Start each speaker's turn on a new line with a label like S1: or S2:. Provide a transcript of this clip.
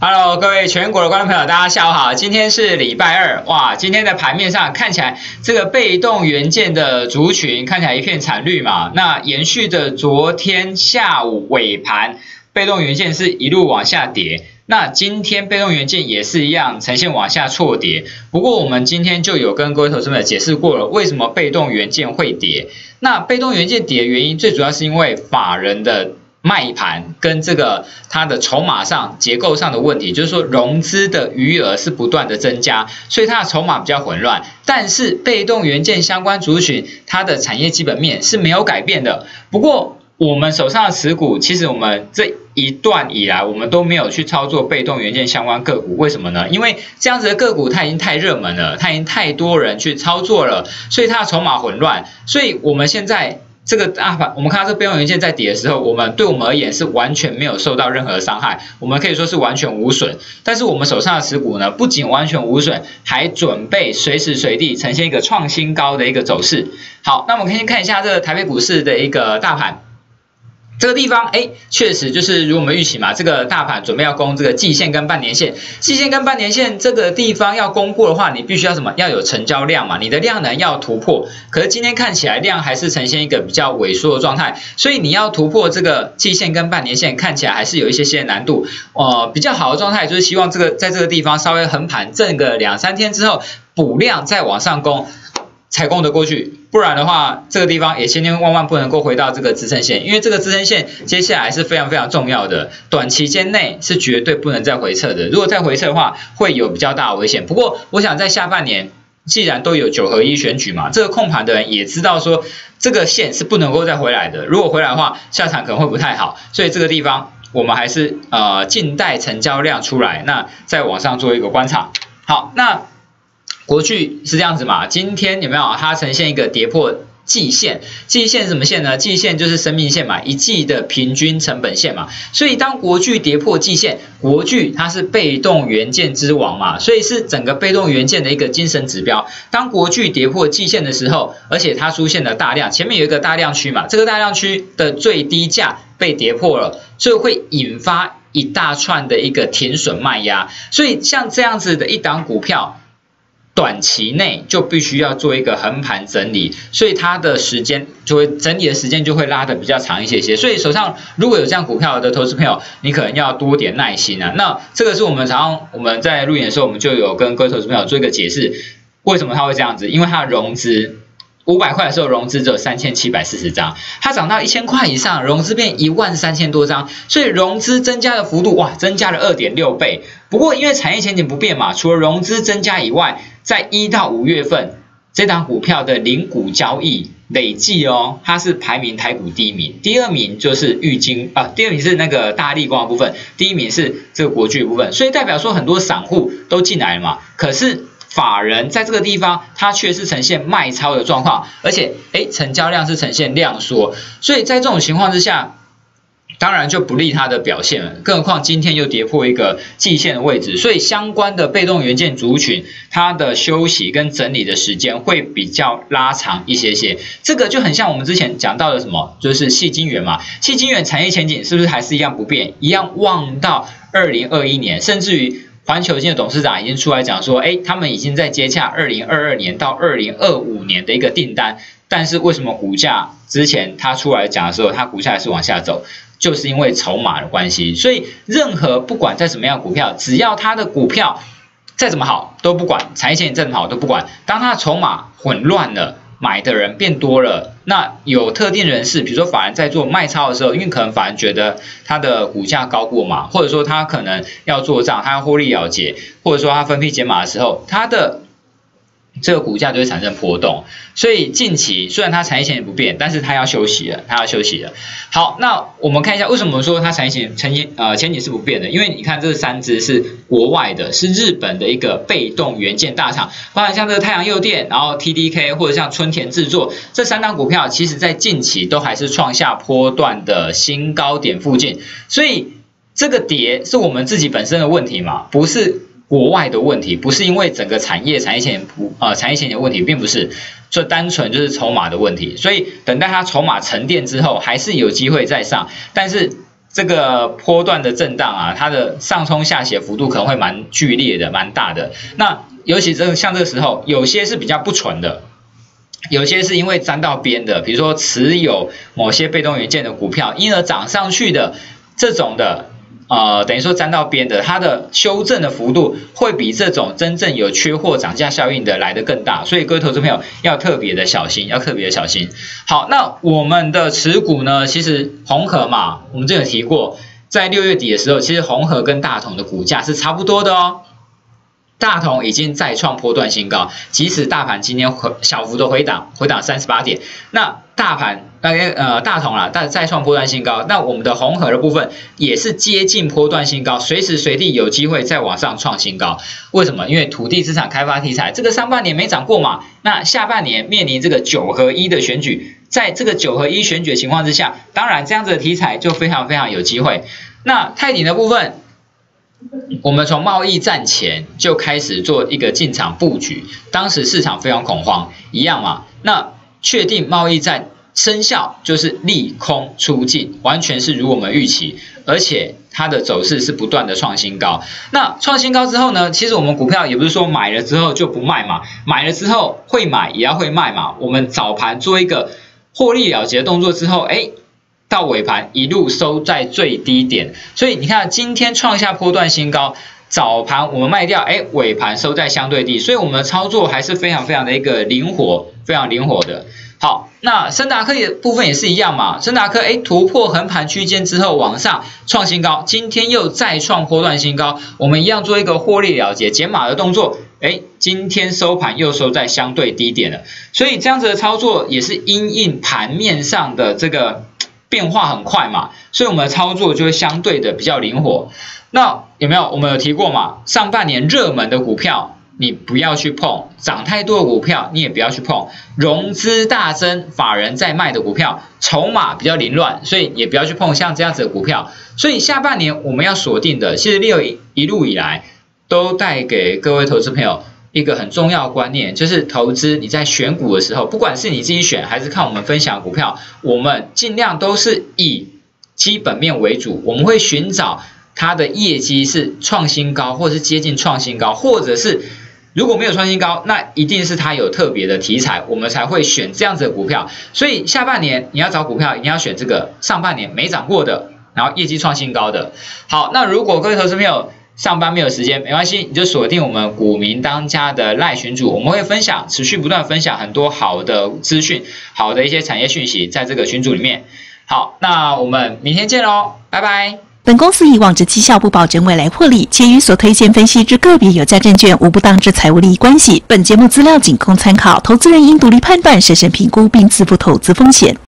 S1: Hello，各位全国的观众朋友，大家下午好。今天是礼拜二，哇，今天的盘面上看起来这个被动元件的族群看起来一片惨绿嘛。那延续的昨天下午尾盘，被动元件是一路往下跌。那今天被动元件也是一样呈现往下错跌。不过我们今天就有跟各位投资们解释过了，为什么被动元件会跌。那被动元件跌的原因，最主要是因为法人的。卖盘跟这个它的筹码上结构上的问题，就是说融资的余额是不断的增加，所以它的筹码比较混乱。但是被动元件相关族群，它的产业基本面是没有改变的。不过我们手上的持股，其实我们这一段以来，我们都没有去操作被动元件相关个股。为什么呢？因为这样子的个股它已经太热门了，它已经太多人去操作了，所以它的筹码混乱。所以我们现在。这个大盘，我们看到这备用元件在跌的时候，我们对我们而言是完全没有受到任何伤害，我们可以说是完全无损。但是我们手上的持股呢，不仅完全无损，还准备随时随地呈现一个创新高的一个走势。好，那我们先看一下这个台北股市的一个大盘。这个地方，哎，确实就是如我们预期嘛，这个大盘准备要攻这个季线跟半年线，季线跟半年线这个地方要攻过的话，你必须要什么？要有成交量嘛，你的量能要突破。可是今天看起来量还是呈现一个比较萎缩的状态，所以你要突破这个季线跟半年线，看起来还是有一些些难度。呃，比较好的状态就是希望这个在这个地方稍微横盘震个两三天之后，补量再往上攻。才攻得过去，不然的话，这个地方也千千万万不能够回到这个支撑线，因为这个支撑线接下来是非常非常重要的，短期间内是绝对不能再回撤的。如果再回撤的话，会有比较大的危险。不过，我想在下半年，既然都有九合一选举嘛，这个控盘的人也知道说，这个线是不能够再回来的。如果回来的话，下场可能会不太好。所以这个地方，我们还是呃静待成交量出来，那再往上做一个观察。好，那。国巨是这样子嘛？今天有没有它呈现一个跌破季线？季线什么线呢？季线就是生命线嘛，一季的平均成本线嘛。所以当国巨跌破季线，国巨它是被动元件之王嘛，所以是整个被动元件的一个精神指标。当国巨跌破季线的时候，而且它出现了大量，前面有一个大量区嘛，这个大量区的最低价被跌破了，所以会引发一大串的一个停损卖压。所以像这样子的一档股票。短期内就必须要做一个横盘整理，所以它的时间就会整理的时间就会拉的比较长一些些。所以手上如果有这样股票的投资朋友，你可能要多点耐心啊。那这个是我们常常我们在录影的时候，我们就有跟各位投资朋友做一个解释，为什么它会这样子？因为它的融资五百块的时候融资只有三千七百四十张，它涨到一千块以上，融资变一万三千多张，所以融资增加的幅度哇，增加了二点六倍。不过因为产业前景不变嘛，除了融资增加以外，在一到五月份，这档股票的零股交易累计哦，它是排名台股第一名，第二名就是玉金啊，第二名是那个大力光的部分，第一名是这个国巨部分，所以代表说很多散户都进来了嘛，可是法人在这个地方，它却是呈现卖超的状况，而且哎，成交量是呈现量缩，所以在这种情况之下。当然就不利它的表现了，更何况今天又跌破一个季线的位置，所以相关的被动元件族群，它的休息跟整理的时间会比较拉长一些些。这个就很像我们之前讲到的什么，就是细晶圆嘛，细晶圆产业前景是不是还是一样不变，一样望到二零二一年，甚至于环球金的董事长已经出来讲说，哎，他们已经在接洽二零二二年到二零二五年的一个订单，但是为什么股价之前他出来讲的时候，它股价还是往下走？就是因为筹码的关系，所以任何不管在什么样股票，只要它的股票再怎么好都不管，财前再怎么好都不管。当它的筹码混乱了，买的人变多了，那有特定人士，比如说法人在做卖超的时候，因为可能法人觉得它的股价高过嘛，或者说他可能要做账，他要获利了结，或者说他分批减码的时候，它的。这个股价就会产生波动，所以近期虽然它产业前景不变，但是它要休息了，它要休息了。好，那我们看一下为什么说它产业前前景呃前景是不变的？因为你看这三只是国外的，是日本的一个被动元件大厂，包含像这个太阳诱电，然后 TDK 或者像春田制作这三档股票，其实在近期都还是创下波段的新高点附近，所以这个跌是我们自己本身的问题嘛，不是。国外的问题不是因为整个产业产业前不啊产业前景问题，并不是，这单纯就是筹码的问题。所以等待它筹码沉淀之后，还是有机会再上。但是这个波段的震荡啊，它的上冲下斜幅度可能会蛮剧烈的，蛮大的。那尤其这像这个时候，有些是比较不纯的，有些是因为沾到边的，比如说持有某些被动元件的股票，因而涨上去的这种的。呃，等于说沾到边的，它的修正的幅度会比这种真正有缺货涨价效应的来的更大，所以各位投资朋友要特别的小心，要特别的小心。好，那我们的持股呢？其实红河嘛，我们之前提过，在六月底的时候，其实红河跟大同的股价是差不多的哦。大同已经再创波段新高，即使大盘今天小幅的回档，回档三十八点，那大盘大概呃大同啊，但再创波段新高，那我们的红河的部分也是接近波段新高，随时随地有机会再往上创新高。为什么？因为土地资产开发题材，这个上半年没涨过嘛，那下半年面临这个九合一的选举，在这个九合一选举的情况之下，当然这样子的题材就非常非常有机会。那泰鼎的部分。我们从贸易战前就开始做一个进场布局，当时市场非常恐慌，一样嘛。那确定贸易战生效，就是利空出尽，完全是如我们预期，而且它的走势是不断的创新高。那创新高之后呢？其实我们股票也不是说买了之后就不卖嘛，买了之后会买也要会卖嘛。我们早盘做一个获利了结动作之后，哎。到尾盘一路收在最低点，所以你看今天创下波段新高，早盘我们卖掉，哎，尾盘收在相对低，所以我们的操作还是非常非常的一个灵活，非常灵活的。好，那森达科的部分也是一样嘛，森达科哎突破横盘区间之后往上创新高，今天又再创波段新高，我们一样做一个获利了结减码的动作，哎，今天收盘又收在相对低点了，所以这样子的操作也是因应盘面上的这个。变化很快嘛，所以我们的操作就会相对的比较灵活。那有没有我们有提过嘛？上半年热门的股票你不要去碰，涨太多的股票你也不要去碰，融资大增、法人在卖的股票，筹码比较凌乱，所以也不要去碰像这样子的股票。所以下半年我们要锁定的，其实六一路以来都带给各位投资朋友。一个很重要的观念就是投资，你在选股的时候，不管是你自己选还是看我们分享股票，我们尽量都是以基本面为主。我们会寻找它的业绩是创新高，或者是接近创新高，或者是如果没有创新高，那一定是它有特别的题材，我们才会选这样子的股票。所以下半年你要找股票，一定要选这个上半年没涨过的，然后业绩创新高的。好，那如果各位投资朋友，上班没有时间没关系，你就锁定我们股民当家的赖群主，我们会分享持续不断分享很多好的资讯，好的一些产业讯息在这个群组里面。好，那我们明天见喽，拜拜。
S2: 本公司以往之绩效不保证未来获利，且与所推荐分析之个别有价证券无不当之财务利益关系。本节目资料仅供参考，投资人应独立判断、审慎评估并自负投资风险。